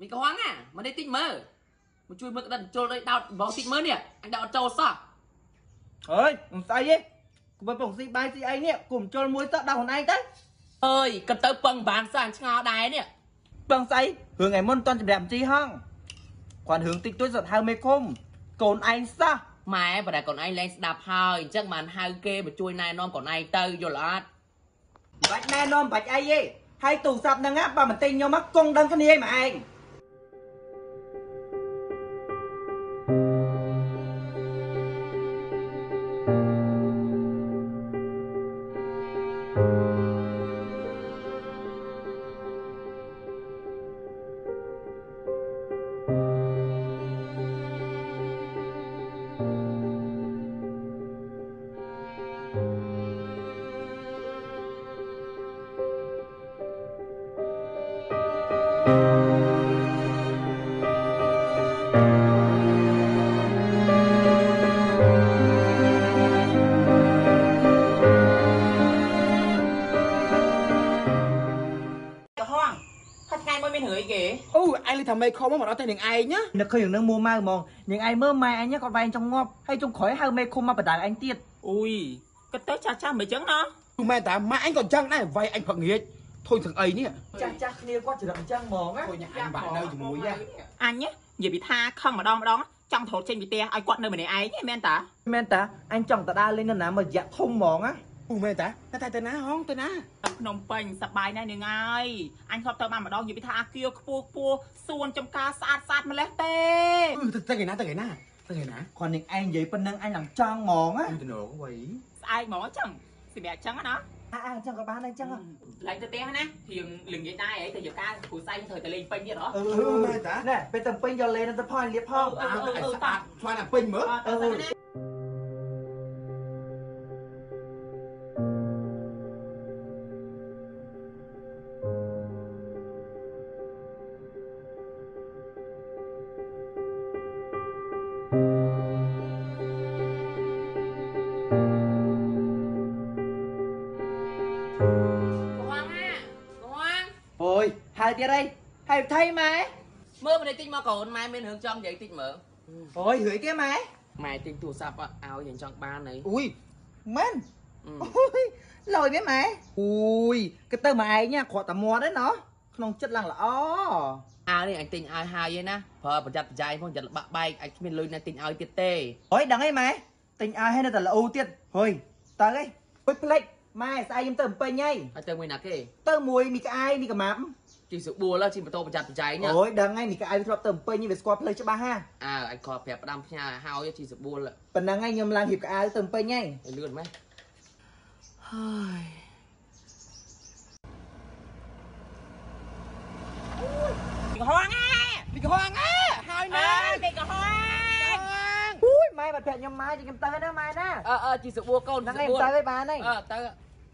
មីកំហងណាមកនេះតិចមើលមកជួយមើលក្តិនចូលដូចដោតបងតិចមើលនេះអញដោតអត់ចូលសោះអើយមិនស្អីទេគួរពងស៊ីបាយស៊ីអីនេះគួរជុលមួយទៅដល់ខ្លួនឯងទៅអើយក៏ទៅពឹងបានសោះអញឆ្ងល់ដែរនេះពងស្អីរឿងឯមុនតន់ចម្រាក់ជីហងគាត់រឿងតិចតួចសត្វហៅមេឃុំកូនឯងសោះម៉ែបើតែកូនឯងលែងស្ដាប់ហើយអញ្ចឹងបានហៅគេមកជួយណែនាំកូនឯងទៅយល់អត់បាច់ណែនាំបាច់អីទេហើយទូរស័ព្ទហ្នឹងណាបើមិនទិញខ្ញុំមកគង់ដឹងគ្នាឯង មេខំមកអត់តែនឹងឯងណានឹកឃើញរឿងហ្នឹងមួម៉ៅហ្មងនាងឯងមើលម៉ែអញគាត់វែងចង់ងាប់ហើយចុងក្រោយហៅមេឃុំមកបដៅអញទៀតអុយក៏ទៅចាស់ចាស់មិនអញ្ចឹងណាទូមែនតាម៉ាក់អញក៏អញ្ចឹងដែរវាយអញផឹកងាចធុញទាំងអីនេះចាស់ចាស់គ្នាគាត់ច្រឹកអញ្ចឹងហ្មងណាធុញអញបាក់នៅជាមួយហ៎អញណានិយាយពីថាខឹងម្ដងម្ដងចង់ត្រត់ចេញពីផ្ទះឲ្យគាត់នៅម្នាក់ឯងទេមែនតាមែនតាអញចង់ទៅដើរលេងនៅណាមួយរយៈធំហ្មងណា អូមែនតាតែតែទៅណាហងទៅណាទៅភ្នំពេញសប្បាយណាស់នឹងហើយអញធ្លាប់ទៅបានម្ដងនិយាយពីថាអាគារខ្ពស់ខ្ពស់សួនចំការស្អាតស្អាតម្លេះទេអឺទៅទៅឯណាទៅឯណាទៅឯណាគាត់នាងឯងនិយាយប៉ុណ្ណឹងអញនឹងចង់ហ្មងណាអូទៅណូវៃស្អែកហ្មងអញ្ចឹងសម្រាប់អញ្ចឹងណាអើអញ្ចឹងក៏បានដែរអញ្ចឹងឡើងទៅផ្ទះណាធៀងលឹងនិយាយដែរអីទៅយកការគ្រូសៃត្រូវទៅលេងពេញទៀតហ៎អឺមែនតាណែពេលទៅពេញយកលេងទៅផងលៀបផងអាអញស្អាតឆ្លាញ់តែពេញមើល ទៀតអីហើយថៃម៉ែមើលមកនេះតិចមកកូនម៉ែមានរឿងចង់និយាយតិចមើលអូយរឿយគេម៉ែម៉ែទិញទូរស័ព្ទអត់ឲ្យយើងចង់បានហីអូយមែនអឺអូយលយមែនម៉ែអូយគេទៅមកឯងគ្រាន់តែមាត់ទេណោះក្នុងចិត្តឡើងល្អអាវនេះអញទិញឲ្យហើយឯណាប្រើប្រយ័ត្នប្រយែងផងចិត្តល្បាក់បែកអញគ្មានលុយណាទិញឲ្យទៀតទេអូយដឹងអីម៉ែទិញឲ្យហើយនៅតែល្អទៀតហុយតើអីពុជផ្លេចម៉ែស្អែកខ្ញុំទៅបំពេញហីហើយទៅមួយណាគេទៅមួយមីក្អាយមីកាម៉ាប់ ជីសុបួលហើយជីម៉ូតូប្រយ័ត្នប្រយែងណាអូយដឹងហើយមីក្អាយវាធ្លាប់ទៅបំពេញវាស្គាល់ផ្លូវច្បាស់ហាអើអញគាត់ប្រាប់ផ្ដាំផ្ញើឲ្យហើយជីសុបួលប៉ុណ្ណឹងហើយខ្ញុំឡើងហៀបក្អាវទៅបំពេញហីឲ្យលឿនម៉េះហើយកំហងណាពីកហងអើហើយអើណានេះកំហងអូយម៉ែបាត់ប្រាក់ខ្ញុំម៉ែជិះខ្ញុំទៅណាម៉ែណាអើអើជីសុបួលកូនហ្នឹងជីហើយសុបួលទៅឲ្យបានហើយអើទៅ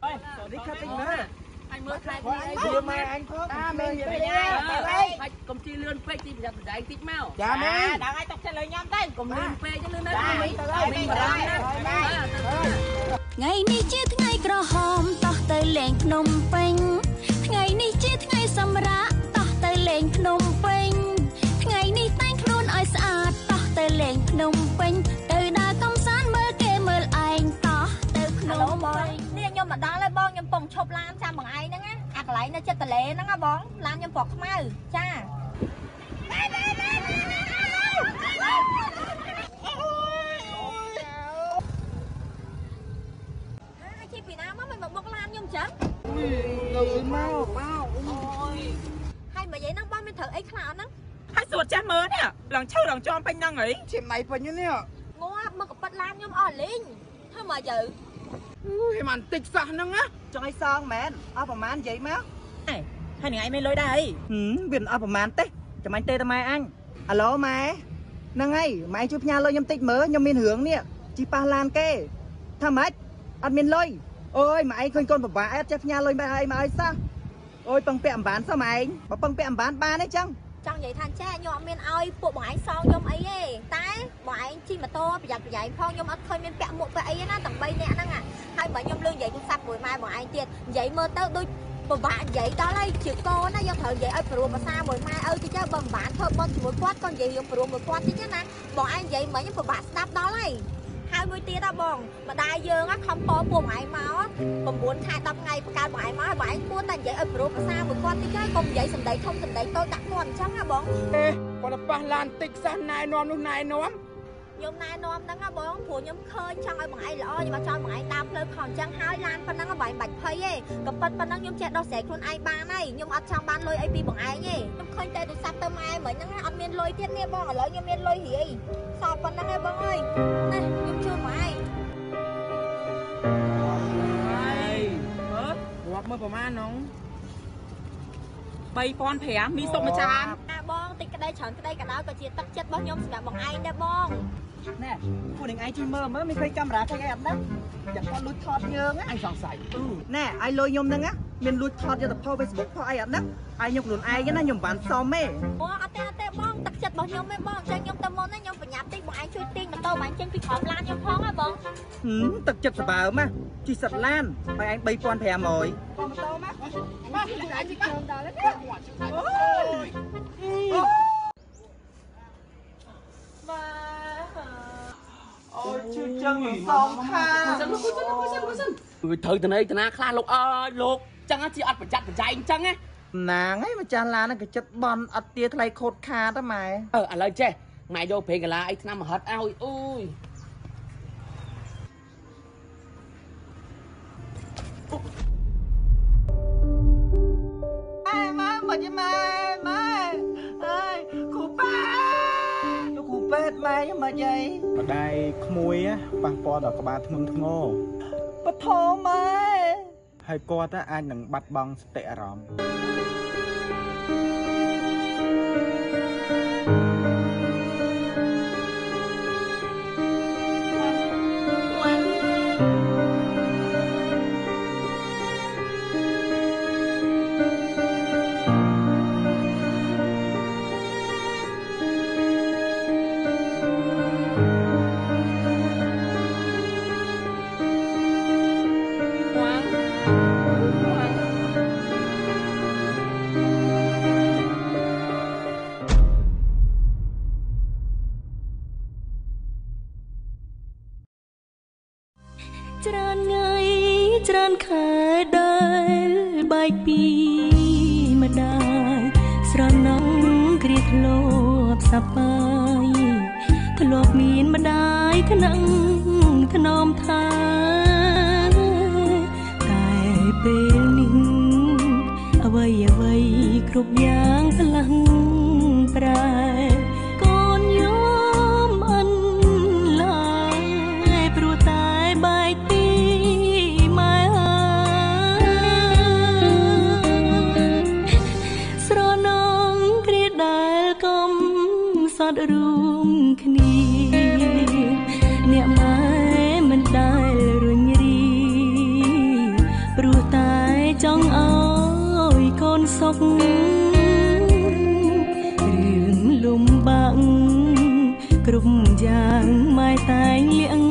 អើយនេះខាត់ទិញមើល អញមើលខ្លាចអញជឿម៉ែអញផងអាមែននិយាយទៅហើយទៅហើយហើយកុំជីលឿនពេកជីប្រយ័ត្នប្រយែងតិចមកចាមែនដល់ហើយតុកចិត្តលើញ៉ាំទៅកុំលឿនពេកលឿនណាចាមីទៅហើយមីទៅបារហើយម្ភណាទៅហើយអើទៅថ្ងៃនេះជាថ្ងៃក្រហមតោះទៅលេងភ្នំពេញថ្ងៃនេះជាថ្ងៃសម្រាកតោះទៅលេងភ្នំពេញថ្ងៃនេះតែងខ្លួនឲ្យស្អាតតោះទៅលេងភ្នំពេញ នេះខ្ញុំមកដល់ហើយបងខ្ញុំពងឈប់ឡានចាំបងឯងហ្នឹងណាអាកន្លែងនៅចិត្តតលេហ្នឹងណាបងឡានខ្ញុំពណ៌ខ្មៅចាហើយជិះពីណាមកមិនមកបុកឡានខ្ញុំចឹងទៅមកមកហើយបើនិយាយហ្នឹងបងមានត្រូវអីខ្លះអត់ហ្នឹងហើយសួតចាស់មើលនេះឡើងឈើឡើងចំពេញហ្នឹងហីជាម៉ៃពេញនេះងាប់មកកប៉ិតឡានខ្ញុំអស់លីងធ្វើមកយើ អឺមិនតិចសោះហ្នឹងណាចង់ឲ្យសងមែនអស់ប្រហែលនិយាយមកហើយនឹងឯងមានលុយដែរអីហឹមវាមិនអស់ប្រហែលទេចាំអញទេតែម៉ែអញអាឡូម៉ែហ្នឹងហើយម៉ែជួយផ្ញើលុយខ្ញុំតិចមើលខ្ញុំមានរឿងនេះជីប៉ះឡានគេថាម៉េចអត់មានលុយអូយម៉ែឯងឃើញកូនពិបាកអត់ចេះផ្ញើលុយម៉ែឲ្យមកឲ្យសោះអូយពឹងពាក់អំបានសោះម៉ែឯងបើពឹងពាក់អំបានបានទេចឹង ចង់និយាយថាចេះខ្ញុំអត់មានឲ្យពួកបងឯងសងខ្ញុំអីទេតែបងឯងជិះម៉ូតូប្រយ័ត្នប្រយែងផងខ្ញុំអត់ឃើញមានពាក់មួកពាក់អីទេណាទាំង3នាក់ហ្នឹងហើយបើខ្ញុំលឺនិយាយទូរស័ព្ទមួយម៉ែបងឯងទៀតនិយាយមើលទៅដូចពិបាកនិយាយដល់ហើយជាកូនណាយើងត្រូវនិយាយឲ្យព្រមភាសាមួយម៉ែឪតិចទៅបើមិនបានធ្វើបន់ជាមួយគាត់ក៏និយាយយើងព្រមមួយគាត់តិចណាបងឯងនិយាយមិញពិបាកស្ដាប់ដល់ហើយ ហើយមួយទៀតណាបងម្ដាយយើងណាខំពោពួកបងឯងមក9ខែ10ថ្ងៃប្រកាសបងឯងមកហើយបងឯងគួរតែនិយាយឲ្យព្រមភាសាមួយគាត់តិចហើយកុំនិយាយសម្ដីធំសម្ដីតូចដាក់គាត់អញ្ចឹងណាបងអេគាត់ប៉ះឡានតិចសោះណែនាំនោះណែនាំខ្ញុំណែនាំហ្នឹងណាបងព្រោះខ្ញុំឃើញចង់ឲ្យបងឯងល្អខ្ញុំអត់ចង់បងឯងដើរផ្លូវខំអញ្ចឹងហើយឡានប៉ុណ្ណឹងបងឯងបាច់ភ័យទេក៏ប៉ុតប៉ុណ្ណឹងខ្ញុំចេះដោះស្រាយខ្លួនឯងបានហើយខ្ញុំអត់ចង់បានលុយអីពីបងឯងទេខ្ញុំឃើញតែទូរស័ព្ទទៅម៉ែមិញហ្នឹងអត់មានលុយទៀតនេះបងឥឡូវខ្ញុំមានលុយរាយសល់ប៉ុណ្ណឹងឯងបងអើយ មើលប្រមាណនង3005មីសុំមួយចានអាបងតិចក្តីច្រើនក្តីក៏ដោយក៏ជាទឹកចិត្តរបស់ខ្ញុំសម្រាប់បងឯងដែរបងណែពួកនឹងឯងជួយមើលមើលមានឃើញកាមេរ៉ាឃើញអីអត់ណាចាំគាត់លួចថតយើងណាអញសង្ស័យណែឲ្យលុយខ្ញុំហ្នឹងណាមានលួចថតយកទៅផុស Facebook ផុសអីអត់ណាឲ្យខ្ញុំខ្លួនឯងណាខ្ញុំមិនបានសមទេបងអត់ទេអត់ទេបង ទឹកចិត្តរបស់ខ្ញុំទេបងអញ្ចឹងខ្ញុំទៅមុនណាខ្ញុំប្រញាប់តិចបងឯងជួយទាញម៉ូតូបងឯងចេញពីក្រោមឡានខ្ញុំផងហ៎បងហឹមទឹកចិត្តសបើមណាជិះសិតឡានឲ្យឯង3500អូជឿចឹងសងខាសិនលោកសិនលោកសិនលោកសិនគឺត្រូវទៅណីតាណាខ្លះលោកអើយលោកចឹងជាអត់ប្រយ័ត្នប្រយែងចឹងណា ណាងឯងម្ចាស់ឡានហ្នឹងក៏ចិត្តបន់អត់ទាថ្លៃខូតខាតហ៎ម៉ែអឺឥឡូវចេះម៉ែយកប្រេងកាឡាអីឆ្នាំមហិតឲ្យអូយម៉ែម៉ែមកយម៉ែម៉ែអើយគ្រូប៉ែលោកគ្រូពេទ្យម៉ែខ្ញុំមកយាយម្ដាយក្មួយណាប៉ះពាល់ដល់ក្បាលធ្ងន់ធ្ងរបថោម៉ែ ហើយគាត់ណាអាចនឹងបាត់បង់សតិអារម្មណ៍ ច្រើនថ្ងៃច្រើនខែដែលបែកពីម្ដាយស្រណងគ្រាធ្លាប់សប្បាយធ្លាប់មានម្ដាយថ្នឹងថ្នមថាតែពេលនេះអ្វីអ្វីគ្រប់យ៉ាងផ្លាំងប្រែ mai tái nghĩa